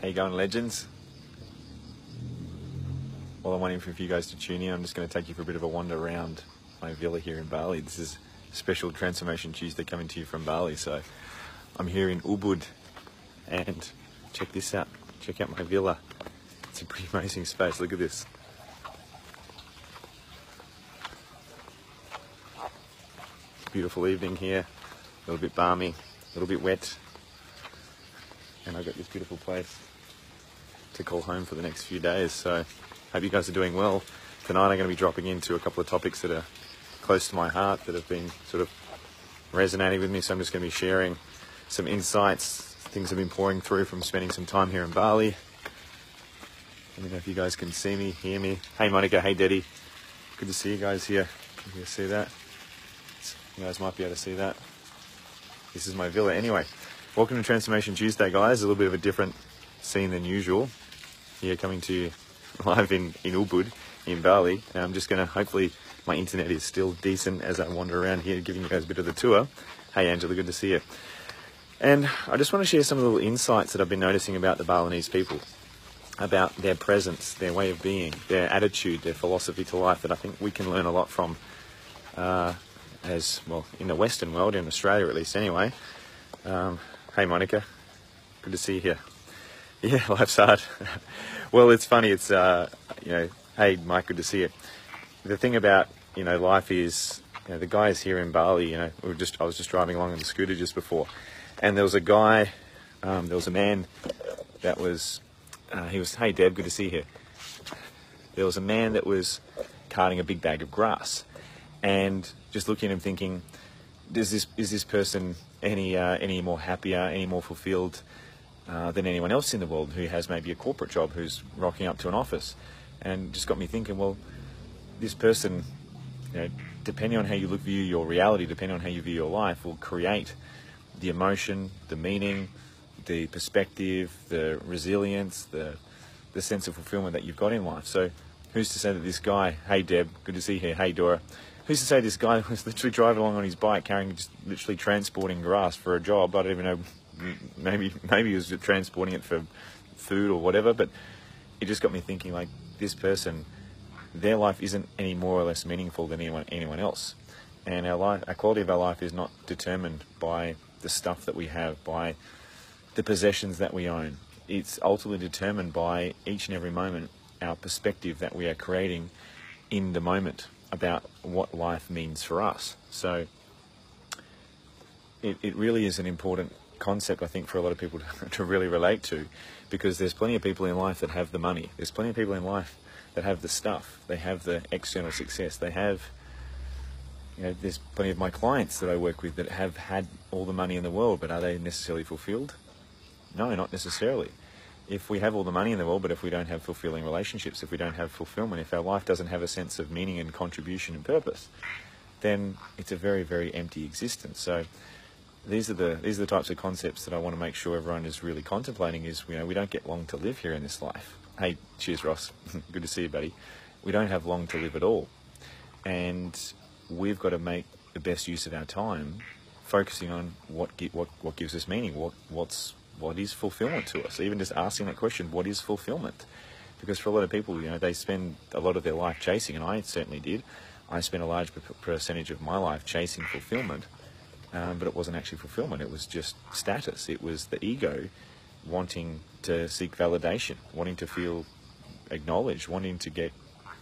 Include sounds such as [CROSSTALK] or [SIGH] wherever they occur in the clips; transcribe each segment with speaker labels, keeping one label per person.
Speaker 1: How you going, legends? While I'm waiting for you guys to tune in, I'm just going to take you for a bit of a wander around my villa here in Bali. This is special Transformation Tuesday coming to you from Bali. So I'm here in Ubud, and check this out. Check out my villa. It's a pretty amazing space. Look at this. Beautiful evening here. A little bit balmy, a little bit wet, and I've got this beautiful place to call home for the next few days. So, hope you guys are doing well. Tonight, I'm going to be dropping into a couple of topics that are close to my heart that have been sort of resonating with me. So, I'm just going to be sharing some insights, things have been pouring through from spending some time here in Bali. Let me know if you guys can see me, hear me. Hey, Monica. Hey, Daddy. Good to see you guys here. Can you see that? You guys might be able to see that. This is my villa. Anyway, welcome to Transformation Tuesday, guys. A little bit of a different scene than usual. Here, coming to you [LAUGHS] live in, in Ubud, in Bali. And I'm just going to, hopefully, my internet is still decent as I wander around here, giving you guys a bit of the tour. Hey, Angela, good to see you. And I just want to share some of the little insights that I've been noticing about the Balinese people, about their presence, their way of being, their attitude, their philosophy to life that I think we can learn a lot from. Uh, as well in the Western world, in Australia at least, anyway. Um, hey, Monica, good to see you here. Yeah, [LAUGHS] life's hard. well, it's funny. It's uh, you know, hey, Mike, good to see you. The thing about you know life is, you know, the guys here in Bali. You know, we were just I was just driving along on the scooter just before, and there was a guy, um, there was a man that was, uh, he was, hey, Deb, good to see you here. There was a man that was carting a big bag of grass and just looking at him thinking, does this is this person any uh, any more happier, any more fulfilled uh, than anyone else in the world who has maybe a corporate job, who's rocking up to an office, and just got me thinking, well, this person, you know, depending on how you look view your reality, depending on how you view your life, will create the emotion, the meaning, the perspective, the resilience, the the sense of fulfillment that you've got in life. So, who's to say that this guy, hey Deb, good to see you here, hey Dora who's to say this guy [LAUGHS] was literally driving along on his bike, carrying just literally transporting grass for a job? I don't even know. Maybe maybe he was transporting it for food or whatever. But it just got me thinking, like this person, their life isn't any more or less meaningful than anyone anyone else, and our life, our quality of our life is not determined by the stuff that we have, by the possessions that we own. It's ultimately determined by each and every moment our perspective that we are creating in the moment about what life means for us. So it, it really is an important concept, I think, for a lot of people to, [LAUGHS] to really relate to because there's plenty of people in life that have the money. There's plenty of people in life that have the stuff. They have the external success. They have, you know, there's plenty of my clients that I work with that have had all the money in the world, but are they necessarily fulfilled? No, not necessarily if we have all the money in the world, but if we don't have fulfilling relationships, if we don't have fulfillment, if our life doesn't have a sense of meaning and contribution and purpose, then it's a very, very empty existence. So these are the these are the types of concepts that I want to make sure everyone is really contemplating. Is you know we don't get long to live here in this life. Hey, cheers, Ross. [LAUGHS] Good to see you, buddy. We don't have long to live at all, and we've got to make the best use of our time, focusing on what what what gives us meaning, what what's what is fulfillment to us? Even just asking that question, what is fulfillment? Because for a lot of people, you know, they spend a lot of their life chasing, and I certainly did. I spent a large percentage of my life chasing fulfillment, um, but it wasn't actually fulfillment. It was just status. It was the ego wanting to seek validation, wanting to feel acknowledged, wanting to get,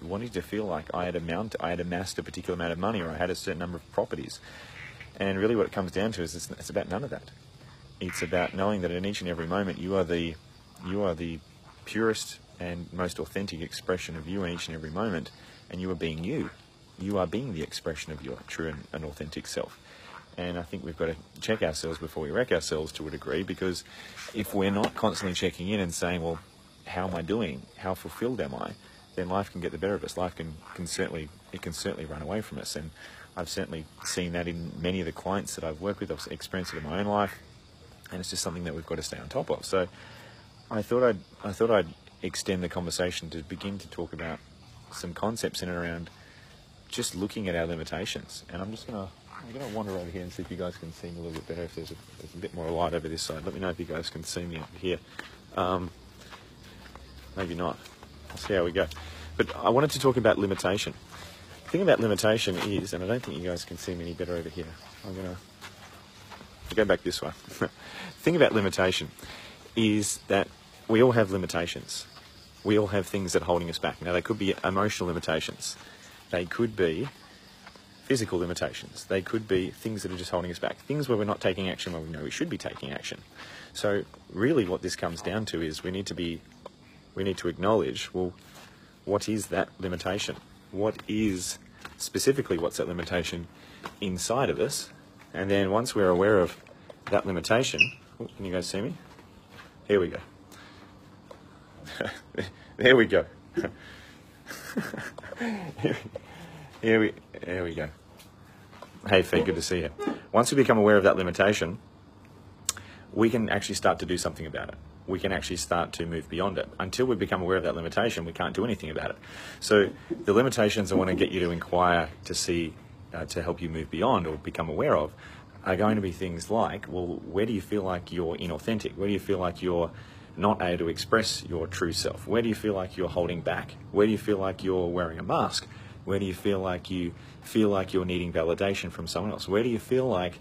Speaker 1: wanting to feel like I had amount, I had amassed a particular amount of money, or I had a certain number of properties. And really, what it comes down to is it's, it's about none of that it's about knowing that in each and every moment you are the you are the purest and most authentic expression of you in each and every moment, and you are being you. You are being the expression of your true and, and authentic self. And I think we've got to check ourselves before we wreck ourselves to a degree, because if we're not constantly checking in and saying, "Well, how am I doing? How fulfilled am I?" then life can get the better of us. Life can, can certainly it can certainly run away from us. And I've certainly seen that in many of the clients that I've worked with. I've experienced it in my own life and it's just something that we've got to stay on top of. So I thought I'd I thought I'd extend the conversation to begin to talk about some concepts in and around just looking at our limitations. And I'm just gonna I'm gonna wander over here and see if you guys can see me a little bit better. If there's a, there's a bit more light over this side, let me know if you guys can see me over here. Um, maybe not. I'll see how we go. But I wanted to talk about limitation. The thing about limitation is, and I don't think you guys can see me any better over here. I'm gonna go back this way. [LAUGHS] the thing about limitation is that we all have limitations. We all have things that are holding us back. Now, they could be emotional limitations. They could be physical limitations. They could be things that are just holding us back. Things where we're not taking action when we know we should be taking action. So, really, what this comes down to is we need to be, we need to acknowledge, well, what is that limitation? What is specifically what's that limitation inside of us? And then once we're aware of that limitation, oh, can you guys see me? Here we go. [LAUGHS] there we go. [LAUGHS] here, we, here we go. Hey, Fee, good to see you. Once we become aware of that limitation, we can actually start to do something about it. We can actually start to move beyond it. Until we become aware of that limitation, we can't do anything about it. So, the limitations I want to get you to inquire to see, uh, to help you move beyond or become aware of, are going to be things like well, where do you feel like you're inauthentic? Where do you feel like you're not able to express your true self? Where do you feel like you're holding back? Where do you feel like you're wearing a mask? Where do you feel like you feel like you're needing validation from someone else? Where do you feel like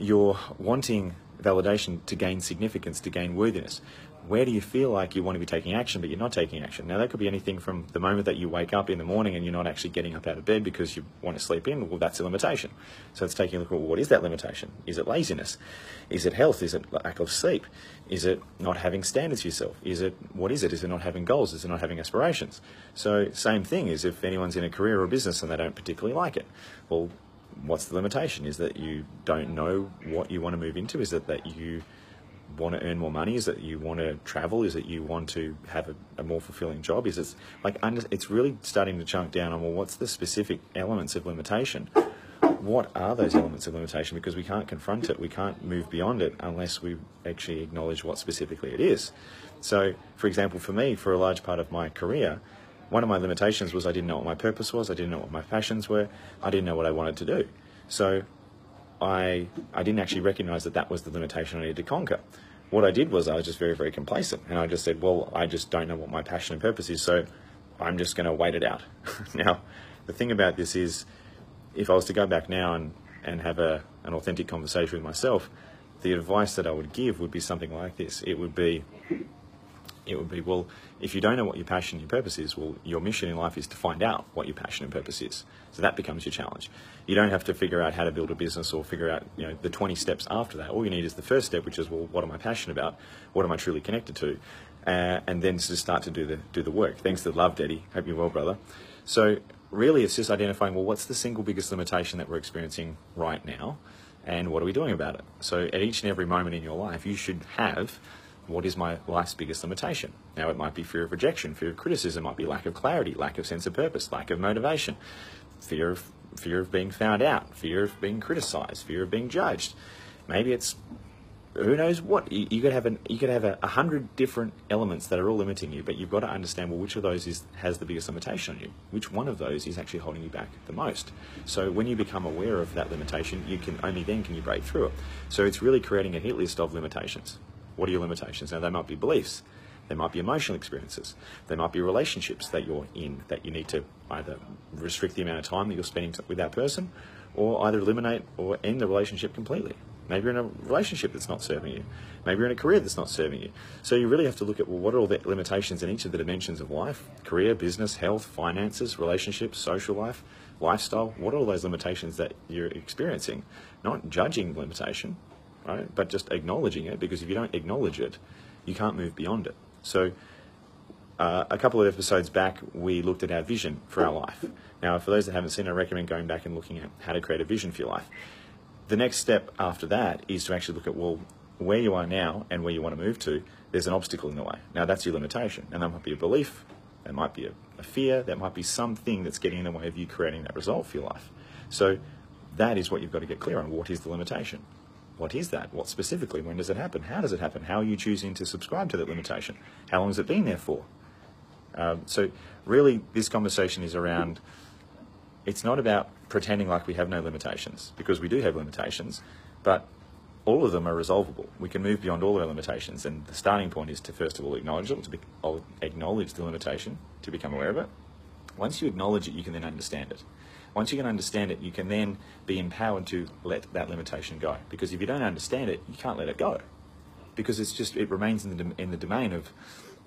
Speaker 1: you're wanting validation to gain significance, to gain worthiness? Where do you feel like you want to be taking action but you're not taking action? Now, that could be anything from the moment that you wake up in the morning and you're not actually getting up out of bed because you want to sleep in. Well, that's a limitation. So it's taking a look at well, what is that limitation? Is it laziness? Is it health? Is it lack of sleep? Is it not having standards for yourself? Is it what is it? Is it not having goals? Is it not having aspirations? So, same thing is if anyone's in a career or business and they don't particularly like it. Well, what's the limitation? Is that you don't know what you want to move into? Is it that you want to earn more money? Is it you want to travel? Is it you want to have a, a more fulfilling job? Is it like it's really starting to chunk down on well, what's the specific elements of limitation? What are those elements of limitation? Because we can't confront it, we can't move beyond it unless we actually acknowledge what specifically it is. So, for example, for me, for a large part of my career, one of my limitations was I didn't know what my purpose was, I didn't know what my passions were, I didn't know what I wanted to do. So I, I didn't actually recognize that that was the limitation I needed to conquer. What I did was I was just very, very complacent. And I just said, well, I just don't know what my passion and purpose is, so I'm just going to wait it out. [LAUGHS] now, the thing about this is, if I was to go back now and, and have a, an authentic conversation with myself, the advice that I would give would be something like this. It would be, it would be, well, if you don't know what your passion and your purpose is, well, your mission in life is to find out what your passion and purpose is. So that becomes your challenge. You don't have to figure out how to build a business or figure out, you know, the 20 steps after that. All you need is the first step, which is, well, what am I passionate about? What am I truly connected to? Uh, and then to start to do the do the work. Thanks to love, Daddy. Hope you're well, brother. So really, it's just identifying, well, what's the single biggest limitation that we're experiencing right now, and what are we doing about it? So at each and every moment in your life, you should have what is my life's biggest limitation? Now, it might be fear of rejection, fear of criticism, might be lack of clarity, lack of sense of purpose, lack of motivation, fear of fear of being found out, fear of being criticized, fear of being judged. Maybe it's who knows what you, you could have an you could have a, hundred different elements that are all limiting you, but you've got to understand well which of those is has the biggest limitation on you, which one of those is actually holding you back the most. So when you become aware of that limitation, you can only then can you break through it. So it's really creating a hit list of limitations. What are your limitations? Now, they might be beliefs, they might be emotional experiences, they might be relationships that you're in that you need to either restrict the amount of time that you're spending with that person or either eliminate or end the relationship completely. Maybe you're in a relationship that's not serving you. Maybe you're in a career that's not serving you. So you really have to look at well, what are all the limitations in each of the dimensions of life career, business, health, finances, relationships, social life, lifestyle. What are all those limitations that you're experiencing? Not judging limitation, right? But just acknowledging it because if you don't acknowledge it, you can't move beyond it. So, uh, a couple of episodes back, we looked at our vision for our life. Now, for those that haven't seen, I recommend going back and looking at how to create a vision for your life. The next step after that is to actually look at, well, where you are now and where you want to move to, there's an obstacle in the way. Now, that's your limitation. And that might be a belief, that might be a, a fear, that might be something that's getting in the way of you creating that result for your life. So, that is what you've got to get clear on. What is the limitation? What is that? What specifically? When does it happen? How does it happen? How are you choosing to subscribe to that limitation? How long has it been there for? Um, so, really, this conversation is around it's not about pretending like we have no limitations, because we do have limitations, but all of them are resolvable. We can move beyond all our limitations, and the starting point is to first of all acknowledge them, to be, acknowledge the limitation, to become aware of it. Once you acknowledge it, you can then understand it. Once you can understand it, you can then be empowered to let that limitation go. Because if you don't understand it, you can't let it go. Because it's just it remains in the in the domain of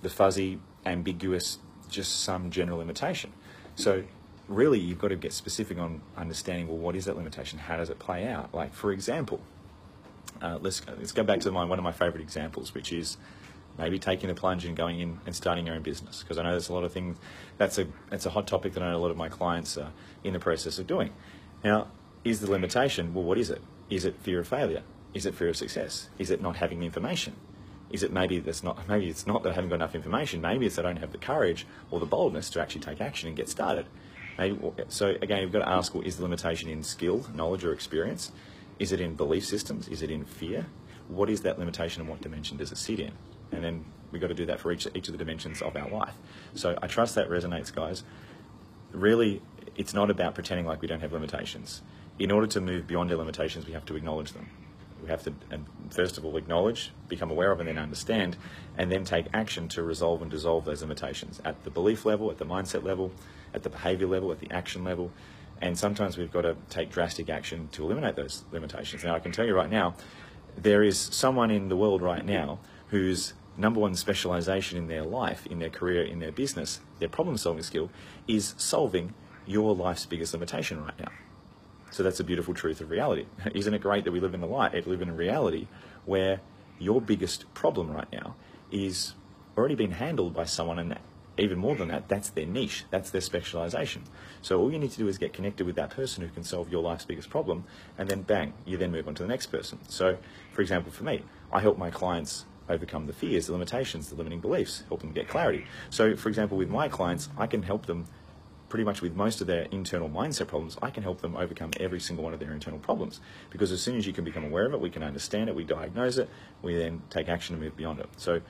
Speaker 1: the fuzzy, ambiguous, just some general limitation. So really, you've got to get specific on understanding. Well, what is that limitation? How does it play out? Like for example, uh, let's let's go back to my, one of my favourite examples, which is maybe taking the plunge and going in and starting your own business. Because I know there's a lot of things. That's a that's a hot topic that I know a lot of my clients are in the process of doing. Now, is the limitation? Well, what is it? Is it fear of failure? Is it fear of success? Is it not having the information? Is it maybe that's not maybe it's not that I haven't got enough information. Maybe it's that I don't have the courage or the boldness to actually take action and get started. Maybe, so again, you've got to ask: well, Is the limitation in skill, knowledge, or experience? Is it in belief systems? Is it in fear? What is that limitation and what dimension does it sit in? And then we've got to do that for each, each of the dimensions of our life. So I trust that resonates, guys. Really, it's not about pretending like we don't have limitations. In order to move beyond our limitations, we have to acknowledge them. We have to, first of all, acknowledge, become aware of, and then understand, and then take action to resolve and dissolve those limitations at the belief level, at the mindset level, at the behavior level, at the action level, and sometimes we've got to take drastic action to eliminate those limitations. Now, I can tell you right now, there is someone in the world right now whose number one specialization in their life, in their career, in their business, their problem solving skill is solving your life's biggest limitation right now. So that's a beautiful truth of reality. [LAUGHS] Isn't it great that we live in the light, we live in a reality where your biggest problem right now is already been handled by someone and even more than that, that's their niche, that's their specialization. So all you need to do is get connected with that person who can solve your life's biggest problem, and then bang, you then move on to the next person. So, for example, for me, I help my clients overcome the fears, the limitations, the limiting beliefs, help them get clarity. So, for example, with my clients, I can help them pretty much with most of their internal mindset problems, I can help them overcome every single one of their internal problems. Because as soon as you can become aware of it, we can understand it, we diagnose it, we then take action and move beyond it. So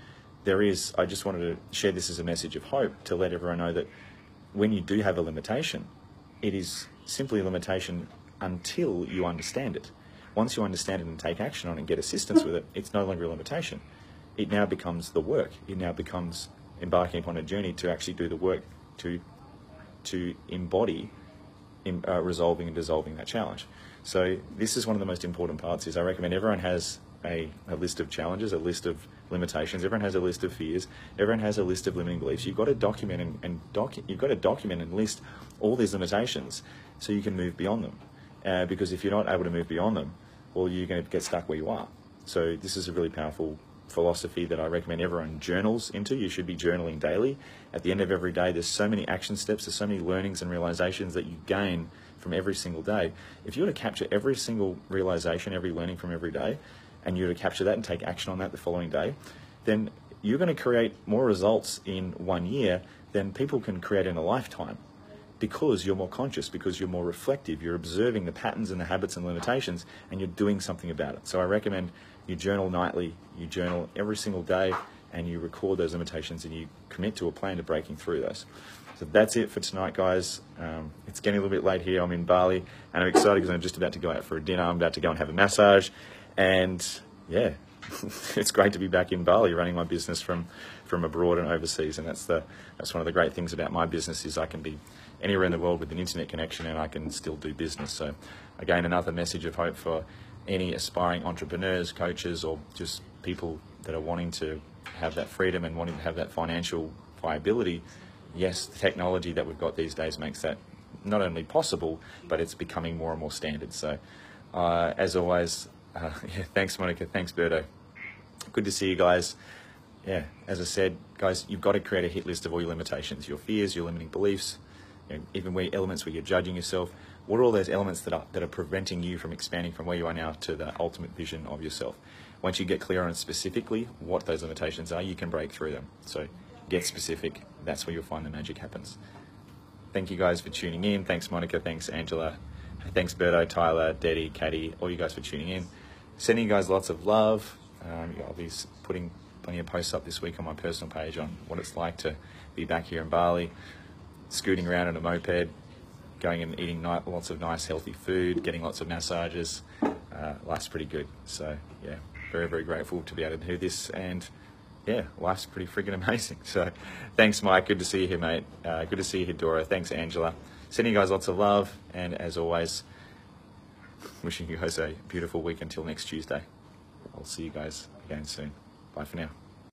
Speaker 1: there is, I just wanted to share this as a message of hope to let everyone know that when you do have a limitation, it is simply a limitation until you understand it. Once you understand it and take action on it and get assistance with it, it's no longer a limitation. It now becomes the work. It now becomes embarking upon a journey to actually do the work to to embody in, uh, resolving and dissolving that challenge. So this is one of the most important parts. Is I recommend everyone has a, a list of challenges, a list of limitations. Everyone has a list of fears. Everyone has a list of limiting beliefs. You've got to document and, and docu- you've got to document and list all these limitations so you can move beyond them. Uh, because if you're not able to move beyond them, well, you're going to get stuck where you are. So this is a really powerful philosophy that I recommend everyone journals into. You should be journaling daily. At the end of every day, there's so many action steps, there's so many learnings and realizations that you gain from every single day. If you were to capture every single realization, every learning from every day, and you were to capture that and take action on that the following day, then you're going to create more results in one year than people can create in a lifetime because you're more conscious, because you're more reflective, you're observing the patterns and the habits and limitations, and you're doing something about it. So I recommend you journal nightly, you journal every single day, and you record those limitations and you commit to a plan to breaking through those. So that's it for tonight, guys. Um, it's getting a little bit late here. I'm in Bali, and I'm excited because I'm just about to go out for a dinner. I'm about to go and have a massage, and yeah, [LAUGHS] it's great to be back in Bali running my business from, from abroad and overseas. And that's, the, that's one of the great things about my business is I can be anywhere in the world with an internet connection and I can still do business. So again, another message of hope for any aspiring entrepreneurs, coaches, or just people that are wanting to have that freedom and wanting to have that financial viability. Yes, the technology that we've got these days makes that not only possible, but it's becoming more and more standard. So, uh, as always, uh, [LAUGHS] yeah, thanks, Monica. Thanks, Berto. Good to see you guys. Yeah, as I said, guys, you've got to create a hit list of all your limitations, your fears, your limiting beliefs, you know, even where elements where you're judging yourself. What are all those elements that are that are preventing you from expanding from where you are now to the ultimate vision of yourself? Once you get clear on specifically what those limitations are, you can break through them. So get specific. That's where you'll find the magic happens. Thank you guys for tuning in. Thanks, Monica. Thanks, Angela. Thanks, Berto, Tyler, Deddy, Caddy, all you guys for tuning in sending you guys lots of love. Um, I'll be putting plenty of posts up this week on my personal page on what it's like to be back here in Bali, scooting around on a moped, going and eating lots of nice healthy food, getting lots of massages. Uh, life's pretty good. So yeah, very very grateful to be able to do this and. Yeah, life's pretty freaking amazing. [LAUGHS] So, thanks, Mike. Good to see you here, mate. Uh, good to see you here, Dora. Thanks, Angela. Sending you guys lots of love, and as always, [LAUGHS] wishing you guys a beautiful week until next Tuesday. I'll see you guys again soon. Bye for now.